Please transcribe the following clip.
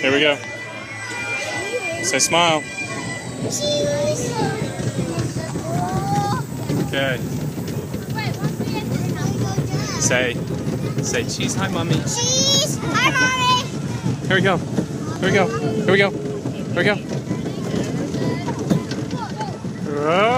Here we go. Say smile. Okay. Say, say cheese. Hi, mommy. Cheese. Hi, mommy. Here we go. Here we go. Here we go. Here we go. Oh.